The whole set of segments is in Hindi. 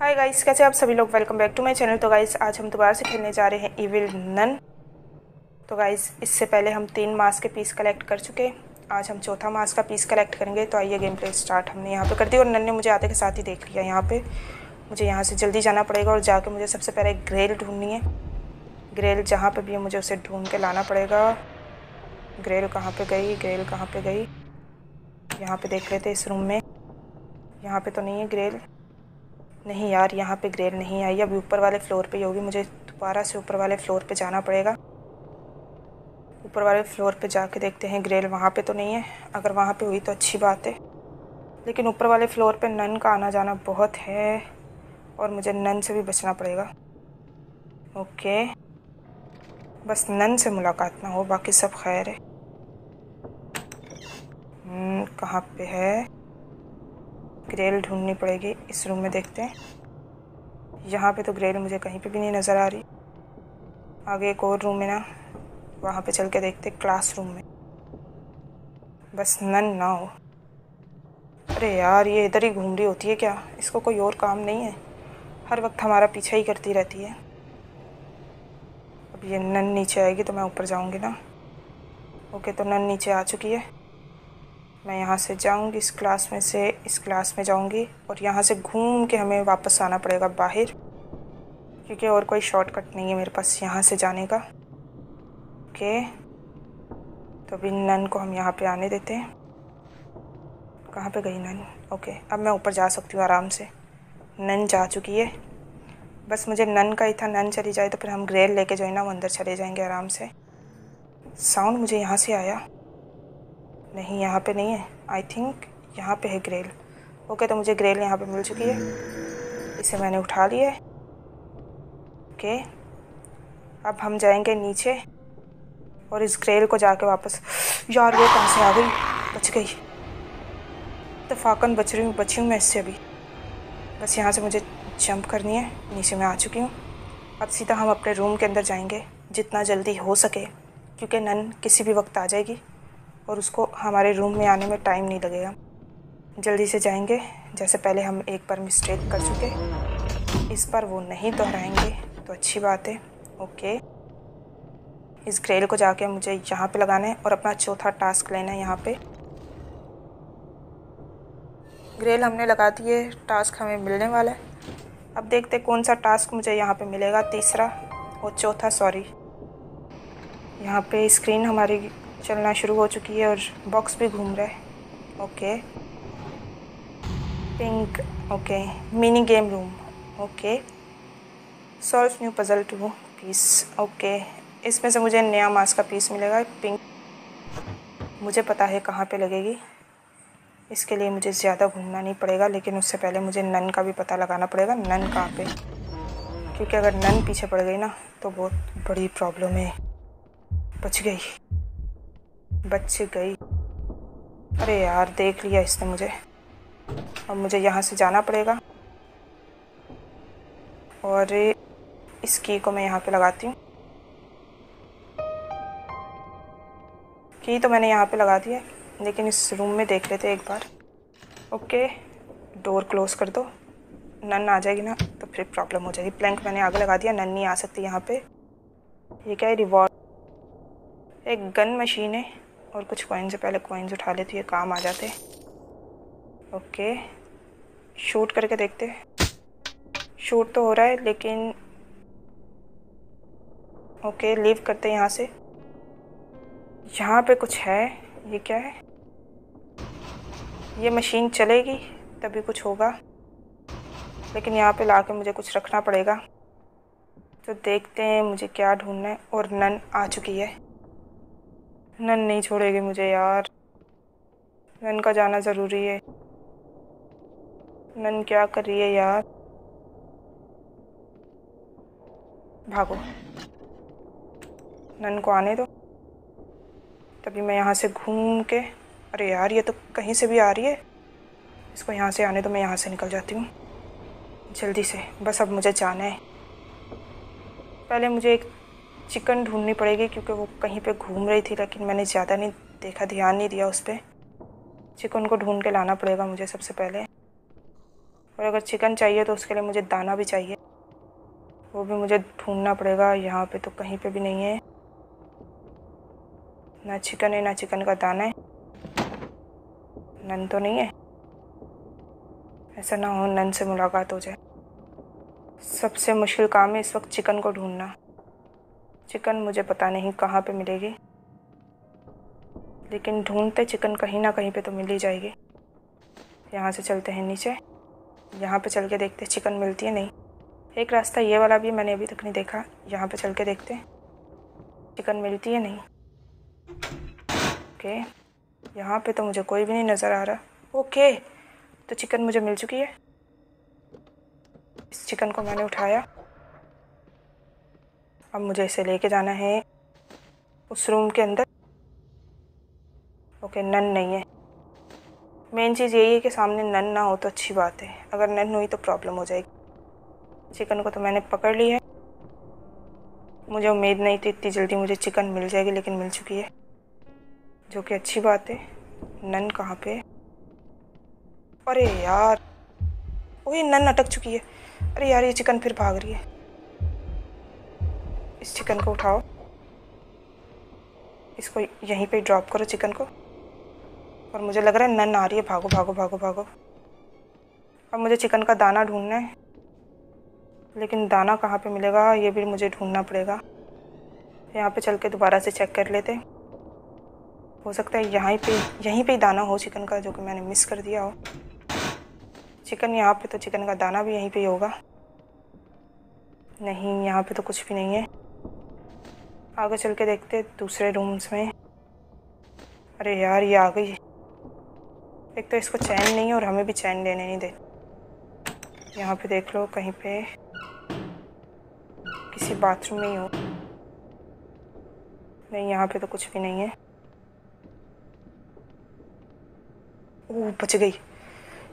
हाय गाइस कैसे आप सभी लोग? Welcome back to my channel तो गाइस आज हम दोबारा से खेलने जा रहे हैं इविल नन तो गाइस इससे पहले हम तीन मास के पीस कलेक्ट कर चुके आज हम चौथा मास का पीस कलेक्ट करेंगे। तो आइए गेम प्ले स्टार्ट हमने यहाँ पे कर दी और नन ने मुझे आते के साथ ही देख लिया यहाँ पर मुझे यहाँ से जल्दी जाना पड़ेगा और जाके मुझे सबसे पहले ग्रेल ढूँढनी है। ग्रेल जहाँ पर भी है, मुझे उसे ढूंढ के लाना पड़ेगा। ग्रेल कहाँ पर गई? ग्रेल कहाँ पर गई? यहाँ पर देख लेते इस रूम में। यहाँ पर तो नहीं है ग्रेल नहीं यार यहाँ पे ग्रेल नहीं आई। अभी ऊपर वाले फ्लोर पे ही होगी। मुझे दोबारा से ऊपर वाले फ्लोर पे जाना पड़ेगा। ऊपर वाले फ्लोर पे जाके देखते हैं। ग्रेल वहाँ पे तो नहीं है। अगर वहाँ पे हुई तो अच्छी बात है। लेकिन ऊपर वाले फ्लोर पे नन का आना जाना बहुत है और मुझे नन से भी बचना पड़ेगा। ओके। बस नन से मुलाकात ना हो। बाकी सब खैर है। हम्म, कहाँ पे है? ग्रेल ढूंढनी पड़ेगी। इस रूम में देखते हैं। यहाँ पे तो ग्रेल मुझे कहीं पे भी नहीं नज़र आ रही। आगे एक और रूम है ना। वहाँ पे चल के देखते क्लास रूम में। बस नन ना हो अरे यार, ये इधर ही घूम रही होती है क्या? इसको कोई और काम नहीं है। हर वक्त हमारा पीछा ही करती रहती है। अब ये नन नीचे आएगी तो मैं ऊपर जाऊँगी ना। ओके तो नन नीचे आ चुकी है। मैं यहाँ से जाऊँगी, इस क्लास में से, इस क्लास में जाऊँगी और यहाँ से घूम के हमें वापस आना पड़ेगा बाहर। क्योंकि और कोई शॉर्टकट नहीं है मेरे पास यहाँ से जाने का। ओके तो अभी नन को हम यहाँ पे आने देते हैं। कहाँ पे गई नन? ओके अब मैं ऊपर जा सकती हूँ आराम से। नन जा चुकी है। बस मुझे नन का ही था, नन चली जाए तो फिर हम ग्रेल लेके जो है ना वो अंदर चले जाएँगे आराम से। साउंड मुझे यहाँ से आया। नहीं, यहाँ पे नहीं है। आई थिंक यहाँ पे है ग्रेल ओके तो मुझे ग्रेल यहाँ पे मिल चुकी है। इसे मैंने उठा लिया है। ओके अब हम जाएँगे नीचे और इस ग्रेल को जाके वापस यार वो कहाँ से आ गई? बच गई। फाकन बच रही हूँ, बची हूँ मैं इससे अभी। बस यहाँ से मुझे जंप करनी है। नीचे मैं आ चुकी हूँ। अब सीधा हम अपने रूम के अंदर जाएँगे, जितना जल्दी हो सके, क्योंकि नन किसी भी वक्त आ जाएगी। और उसको हमारे रूम में आने में टाइम नहीं लगेगा। जल्दी से जाएँगे, जैसे पहले हम एक बार मिस्टेक कर चुके। इस बार वो नहीं दोहराएँगे तो अच्छी बात है। ओके इस ग्रेल को जाके मुझे यहाँ पे लगाना है और अपना चौथा टास्क लेना है यहाँ पे। ग्रेल हमने लगा दिए टास्क हमें मिलने वाला है। अब देखते कौन सा टास्क मुझे यहाँ पे मिलेगा, तीसरा और चौथा सॉरी यहाँ पे स्क्रीन हमारी चलना शुरू हो चुकी है और बॉक्स भी घूम रहा है। Okay pink okay mini game room okay solve new puzzle two piece okay इसमें से मुझे नया मास्क का पीस मिलेगा पिंक मुझे पता है कहाँ पे लगेगी। इसके लिए मुझे ज़्यादा घूमना नहीं पड़ेगा, लेकिन उससे पहले मुझे नन का भी पता लगाना पड़ेगा, नन कहाँ पे। क्योंकि अगर नन पीछे पड़ गई ना तो बहुत बड़ी प्रॉब्लम है। बच गई। बच गई। अरे यार, देख लिया इसने मुझे। अब मुझे यहाँ से जाना पड़ेगा। और इस की को मैं यहाँ पे लगाती हूँ। की तो मैंने यहाँ पे लगा दिया लेकिन इस रूम में देख लेते एक बार। ओके, डोर क्लोज कर दो। नन आ जाएगी ना तो फिर प्रॉब्लम हो जाएगी। प्लैंक मैंने आगे लगा दिया, नन नहीं आ सकती यहाँ पे। ये क्या है, रिवॉल्व? एक गन मशीन है। और कुछ कॉइन से पहले कॉइन्स उठा लेते ये काम आ जाते ओके शूट करके देखते शूट तो हो रहा है, लेकिन ओके लीव करते यहाँ से। यहाँ पे कुछ है, ये क्या है? ये मशीन चलेगी, तभी कुछ होगा। लेकिन यहाँ पे ला मुझे कुछ रखना पड़ेगा। तो देखते हैं मुझे क्या ढूंढना है, और नन आ चुकी है। नन नहीं छोड़ेगी मुझे यार। नन का जाना ज़रूरी है। नन क्या कर रही है यार? भागो। नन को आने दो। तभी मैं यहाँ से घूम के अरे यार, ये तो कहीं से भी आ रही है। इसको यहाँ से आने दो, मैं यहाँ से निकल जाती हूँ। जल्दी से। बस अब मुझे जाना है। पहले मुझे एक चिकन ढूंढनी पड़ेगी क्योंकि वो कहीं पे घूम रही थी, लेकिन मैंने ज़्यादा नहीं देखा, ध्यान नहीं दिया उस पर चिकन को ढूंढ के लाना पड़ेगा मुझे सबसे पहले। और अगर चिकन चाहिए तो उसके लिए मुझे दाना भी चाहिए। वो भी मुझे ढूंढना पड़ेगा, यहाँ पे तो कहीं पे भी नहीं है। ना चिकन है, ना चिकन का दाना है। नन तो नहीं है। ऐसा ना हो नन से मुलाकात हो जाए। सबसे मुश्किल काम है इस वक्त चिकन को ढूंढना। चिकन मुझे पता नहीं कहाँ पे मिलेगी। लेकिन ढूंढते चिकन कहीं ना कहीं पे तो मिल ही जाएगी। यहाँ से चलते हैं नीचे। यहाँ पे चल के देखते हैं चिकन मिलती है नहीं। एक रास्ता ये वाला भी मैंने अभी तक नहीं देखा। यहाँ पे चल के देखते चिकन मिलती है नहीं। ओके। यहाँ पे तो मुझे कोई भी नहीं नज़र आ रहा। ओके। तो चिकन मुझे मिल चुकी है। इस चिकन को मैंने उठाया। अब मुझे इसे लेके जाना है। उस रूम के अंदर। ओके, नन नहीं है। मेन चीज़ यही है कि सामने नन ना हो तो अच्छी बात है। अगर नन हुई तो प्रॉब्लम हो जाएगी। चिकन को तो मैंने पकड़ लिया है। मुझे उम्मीद नहीं थी इतनी जल्दी मुझे चिकन मिल जाएगी, लेकिन मिल चुकी है। जो कि अच्छी बात है। नन कहाँ पे अरे यार वही नन अटक चुकी है। अरे यार, ये चिकन फिर भाग रही है। इस चिकन को उठाओ। इसको यहीं पे ड्रॉप करो चिकन को। और मुझे लग रहा है नन आ रही है। भागो भागो भागो भागो। अब मुझे चिकन का दाना ढूंढना है। लेकिन दाना कहाँ पे मिलेगा? ये भी मुझे ढूंढना पड़ेगा। यहाँ पे चल के दोबारा से चेक कर लेते। हो सकता है यहाँ पे, यहीं पे ही दाना हो चिकन का, जो कि मैंने मिस कर दिया हो। चिकन यहाँ पे तो चिकन का दाना भी यहीं पे ही होगा। नहीं, यहाँ पे तो कुछ भी नहीं है। आगे चल के देखते दूसरे रूम्स में। अरे यार, ये आ गई। एक तो इसको चैन नहीं और हमें भी चैन लेने नहीं दे यहाँ पे देख लो, कहीं पे किसी बाथरूम में ही हो। नहीं, यहाँ पे तो कुछ भी नहीं है। ओह, बच गई।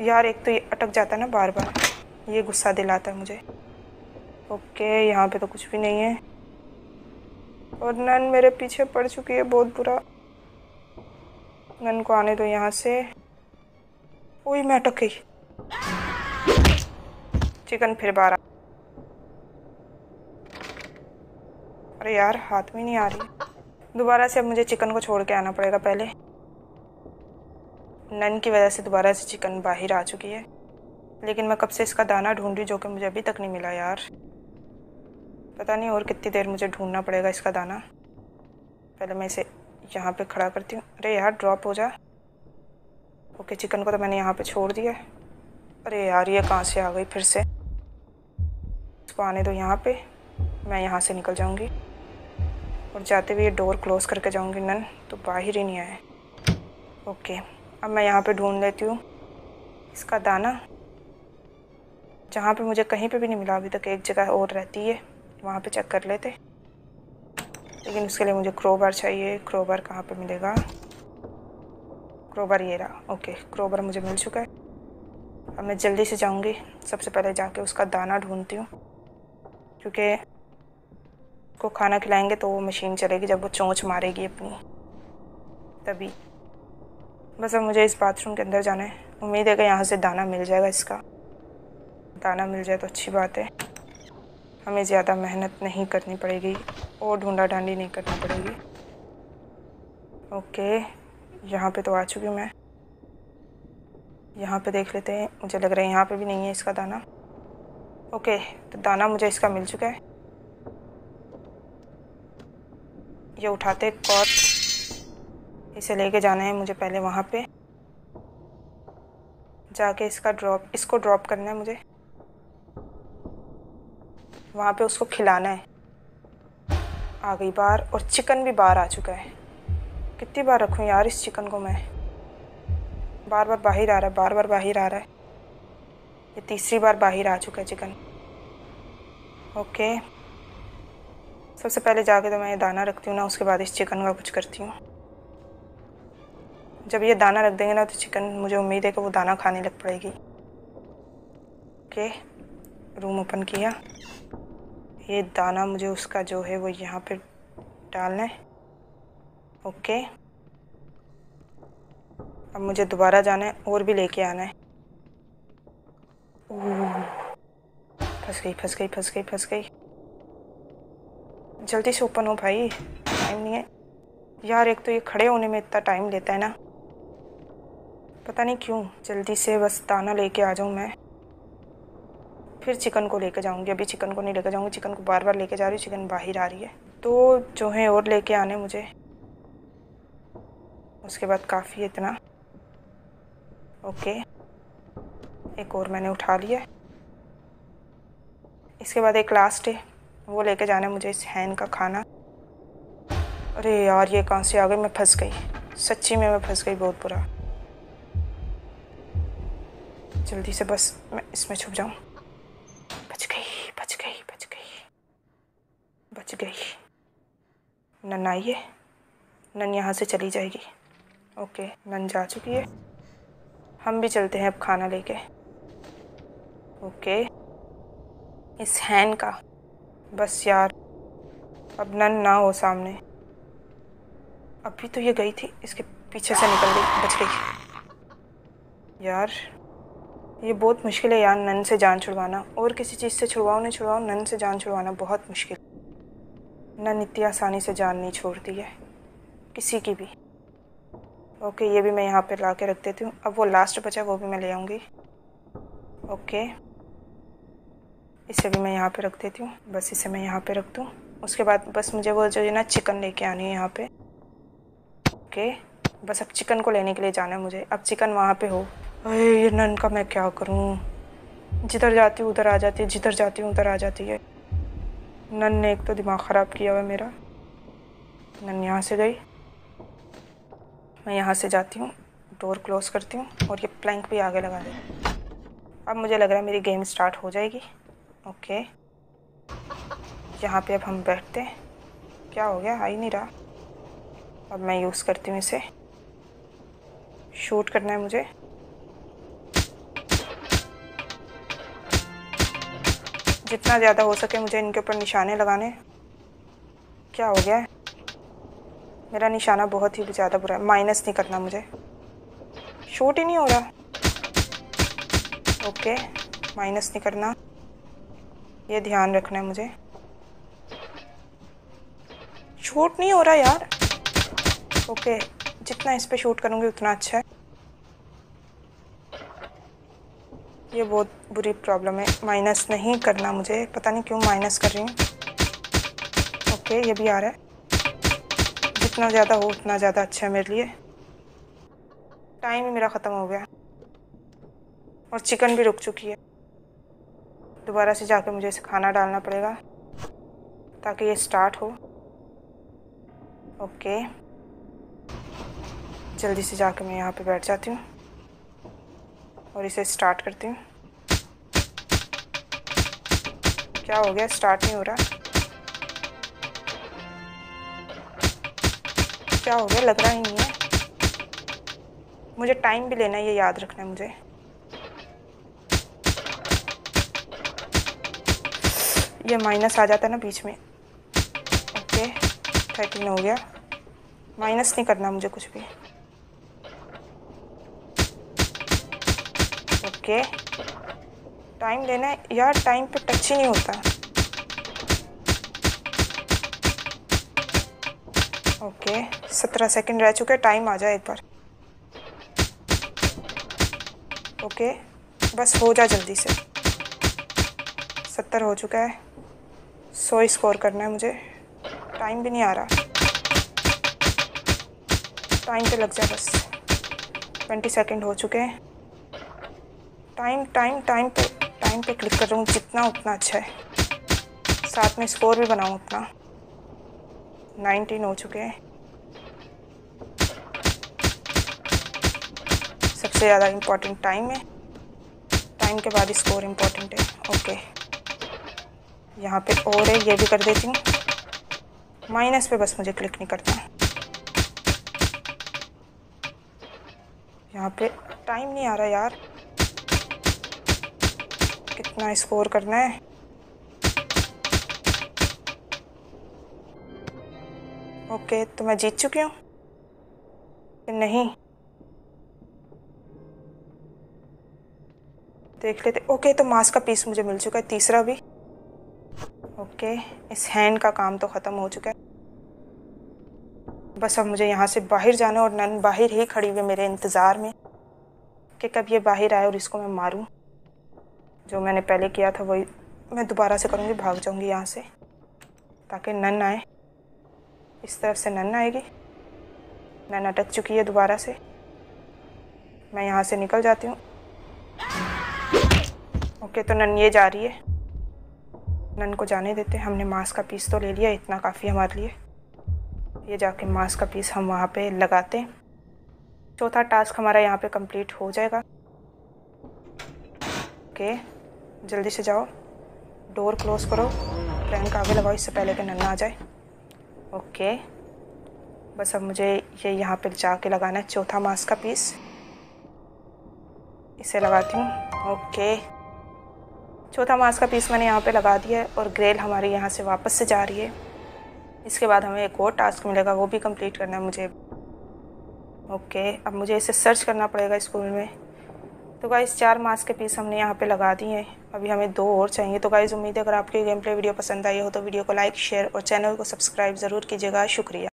यार, एक तो ये अटक जाता है ना बार बार ये गुस्सा दिलाता है मुझे। ओके, यहाँ पे तो कुछ भी नहीं है। और नन मेरे पीछे पड़ चुकी है, बहुत बुरा। नन को आने दो यहाँ से। ओही मैं अटक गई। चिकन फिर बार अरे यार, हाथ में नहीं आ रही। दोबारा से अब मुझे चिकन को छोड़ के आना पड़ेगा पहले। नन की वजह से दोबारा से चिकन बाहर आ चुकी है। लेकिन मैं कब से इसका दाना ढूंढ रही जो कि मुझे अभी तक नहीं मिला यार। पता नहीं और कितनी देर मुझे ढूंढना पड़ेगा इसका दाना। पहले मैं इसे यहाँ पे खड़ा करती हूँ। अरे यार ड्रॉप हो जा। ओके चिकन को तो मैंने यहाँ पे छोड़ दिया अरे यार, ये कहाँ से आ गई फिर से? इसको आने दो यहाँ पे। मैं यहाँ से निकल जाऊँगी। और जाते हुए ये डोर क्लोज़ करके जाऊँगी, नन। तो बाहर ही नहीं आए ओके, अब मैं यहाँ पे ढूंढ लेती हूँ इसका दाना। जहाँ पे मुझे कहीं पे भी नहीं मिला, अभी तक एक जगह और रहती है। वहाँ पे चेक कर लेते। लेकिन उसके लिए मुझे क्रोबार चाहिए। क्रोबर कहाँ पे मिलेगा? क्रोबर ये रहा। ओके क्रोबर मुझे मिल चुका है। अब मैं जल्दी से जाऊँगी। सबसे पहले जाके उसका दाना ढूंढती हूँ। क्योंकि को खाना खिलाएँगे तो वो मशीन चलेगी, जब वो चोंच मारेगी अपनी। तभी। बस अब मुझे इस बाथरूम के अंदर जाना है। उम्मीद है कि यहाँ से दाना मिल जाएगा इसका। दाना मिल जाए तो अच्छी बात है। हमें ज़्यादा मेहनत नहीं करनी पड़ेगी और ढूंढा ढांडी नहीं करनी पड़ेगी। ओके, यहाँ पे तो आ चुकी मैं। यहाँ पे देख लेते हैं, मुझे लग रहा है यहाँ पे भी नहीं है इसका दाना। ओके तो दाना मुझे इसका मिल चुका है। ये उठाते और इसे लेके जाना है मुझे पहले वहाँ पे। जाके इसका ड्रॉप इसको ड्रॉप करना है मुझे। वहाँ पे उसको खिलाना है। आ गई बार और चिकन भी बाहर आ चुका है। कितनी बार रखूँ यार इस चिकन को मैं? बार बार बाहर आ रहा है, बार बार बाहर आ रहा है। ये तीसरी बार बाहर आ चुका है चिकन। ओके। सबसे पहले जाके तो मैं ये दाना रखती हूँ ना, उसके बाद इस चिकन का कुछ करती हूँ। जब ये दाना रख देंगे ना तो चिकन मुझे उम्मीद है कि वो दाना खाने लग पड़ेगी। ओके। रूम ओपन किया। ये दाना मुझे उसका जो है वो यहाँ पे डालना है। ओके। अब मुझे दोबारा जाना है और भी लेके आना है। फंस गई फंस गई फंस गई फंस गई। जल्दी से ओपन हो भाई, टाइम नहीं है। यार, एक तो ये खड़े होने में इतना टाइम लेता है ना। पता नहीं क्यों, जल्दी से बस दाना लेके आ जाऊँ मैं। फिर चिकन को लेके जाऊँगी। अभी चिकन को नहीं लेके जाऊँगी, चिकन को बार बार लेके जा रही हूँ, चिकन बाहर आ रही है। तो जो है और लेके आने मुझे। उसके बाद काफ़ी इतना। ओके। एक और मैंने उठा लिया। इसके बाद एक लास्ट है। वो लेके जाना मुझे इस हैन का खाना। अरे यार, ये कहाँ से आ गई? मैं फंस गई। सच्ची में मैं फंस गई बहुत बुरा। जल्दी से बस, मैं इसमें छुप जाऊँ बच गई बच गई बच गई बच गई। नन है। नन यहाँ से चली जाएगी। ओके, नन जा चुकी है। हम भी चलते हैं अब खाना लेके। ओके। इस हैन का। बस यार, अब नन ना हो सामने। अभी तो ये गई थी, इसके पीछे से निकल गई, बच गई। यार, ये बहुत मुश्किल है यार नन से जान छुड़वाना। और किसी चीज़ से छुड़वाओ, नहीं छुड़वाओ, नन से जान छुड़वाना बहुत मुश्किल। नन इतनी आसानी से जान नहीं छोड़ती है। किसी की भी। ओके, ये भी मैं यहाँ पे ला के रख देती हूँ। अब वो लास्ट बचा, वो भी मैं ले आऊँगी। ओके। इसे भी मैं यहाँ पे रख देती हूँ। बस इसे मैं यहाँ पे रख दूँ। उसके बाद बस मुझे वो जो है ना चिकन लेके आनी है यहाँ पे। ओके। बस अब चिकन को लेने के लिए जाना है मुझे। अब चिकन वहाँ पे हो। अरे, ये नन का मैं क्या करूँ? जिधर जाती हूँ, उधर आ जाती है। जिधर जाती हूँ, उधर आ जाती है। नन ने एक तो दिमाग ख़राब किया हुआ मेरा। नन यहाँ से गई। मैं यहाँ से जाती हूँ डोर क्लोज करती हूँ और ये प्लैंक भी आगे लगा दे। अब मुझे लग रहा है मेरी गेम स्टार्ट हो जाएगी। ओके यहाँ पे अब हम बैठते हैं। क्या हो गया? आ ही नहीं रहा। अब मैं यूज़ करती हूँ इसे। शूट करना है मुझे। जितना ज़्यादा हो सके मुझे इनके ऊपर निशाने लगाने। क्या हो गया? है मेरा निशाना बहुत ही ज़्यादा बुरा है। माइनस नहीं करना मुझे। शूट ही नहीं हो रहा। ओके, माइनस नहीं करना। ये ध्यान रखना है मुझे। शूट नहीं हो रहा यार। ओके, जितना इस पर शूट करूँगी उतना अच्छा है। ये बहुत बुरी प्रॉब्लम है। माइनस नहीं करना मुझे। पता नहीं क्यों माइनस कर रही हूँ। ओके ये भी आ रहा है। जितना ज़्यादा हो, उतना ज़्यादा अच्छा है मेरे लिए। टाइम ही मेरा ख़त्म हो गया। और चिकन भी रुक चुकी है। दोबारा से जाके मुझे इसे खाना डालना पड़ेगा। ताकि ये स्टार्ट हो। ओके जल्दी से जाके मैं यहाँ पे बैठ जाती हूँ। और इसे स्टार्ट करती हूँ। क्या हो गया? स्टार्ट नहीं हो रहा। क्या हो गया? लग रहा ही नहीं है। मुझे टाइम भी लेना है, ये याद रखना है मुझे। ये माइनस आ जाता है ना बीच में। ओके थर्टीन हो गया। माइनस नहीं करना मुझे कुछ भी। ओके टाइम लेना है। यार टाइम पे टच ही नहीं होता। ओके सत्रह सेकंड रह चुके टाइम आ जाए एक बार। ओके बस हो जा जल्दी से। सत्तर हो चुका है। सौ स्कोर करना है मुझे। टाइम भी नहीं आ रहा। टाइम पे लग जाए बस। ट्वेंटी सेकंड हो चुके हैं। टाइम टाइम टाइम पे टाइम पे क्लिक कर रहा हूँ, जितना उतना अच्छा है। साथ में स्कोर भी बनाऊँ अपना। नाइनटीन हो चुके हैं। सबसे ज़्यादा इम्पोर्टेंट टाइम है। टाइम के बाद स्कोर इम्पोर्टेंट है। ओके यहाँ पे और है, ये भी कर देती हूँ। माइनस पे बस मुझे क्लिक नहीं करता यहाँ पे टाइम नहीं आ रहा यार। कितना स्कोर करना है। ओके तो मैं जीत चुकी हूँ? नहीं? देख लेते, ओके तो मास्क का पीस मुझे मिल चुका है, तीसरा भी। ओके, इस हैंड का काम तो ख़त्म हो चुका है। बस अब मुझे यहाँ से बाहर जाना और नन बाहर ही खड़ी हुई मेरे इंतज़ार में, कि कब ये बाहर आए और इसको मैं मारूं। जो मैंने पहले किया था वही मैं दोबारा से करूँगी, भाग जाऊँगी यहाँ से। ताकि नन आए। इस तरफ़ से नन आएगी। नन अटक चुकी है दोबारा से। मैं यहाँ से निकल जाती हूँ। ओके तो नन ये जा रही है। नन को जाने देते हमने मांस का पीस तो ले लिया, इतना काफ़ी हमारे लिए। ये जाके मांस का पीस हम वहाँ पे लगाते हैं। चौथा टास्क हमारा यहाँ पे कंप्लीट हो जाएगा। ओके। जल्दी से जाओ। डोर क्लोज करो। का आगे लगाओ इससे पहले कि नन्ना आ जाए। ओके बस अब मुझे ये यहाँ पर जाके लगाना है। चौथा मास्क का पीस इसे लगाती हूँ। ओके चौथा मास्क का पीस मैंने यहाँ पे लगा दिया है और ग्रेल हमारे यहाँ से वापस से जा रही है। इसके बाद हमें एक और टास्क मिलेगा, वो भी कंप्लीट करना है मुझे। ओके अब मुझे इसे सर्च करना पड़ेगा स्कूल में। तो गाइज़ चार मास्क के पीस हमने यहाँ पे लगा दिए हैं। अभी हमें दो और चाहिए। तो गाइज़ उम्मीद है अगर आपको गेम प्ले वीडियो पसंद आई हो तो वीडियो को लाइक शेयर और चैनल को सब्सक्राइब ज़रूर कीजिएगा। शुक्रिया।